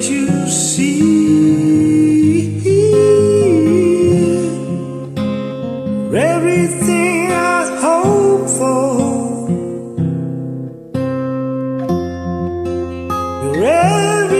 can't you see? Everything I hope for, you're everything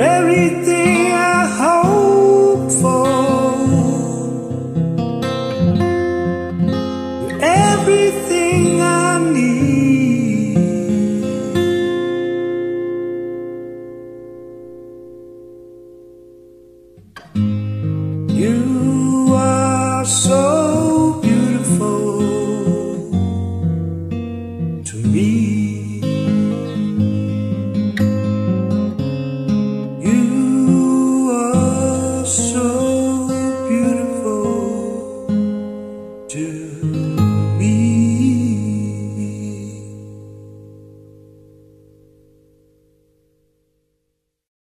Everything I hope for. You're everything I need. You are so beautiful to me.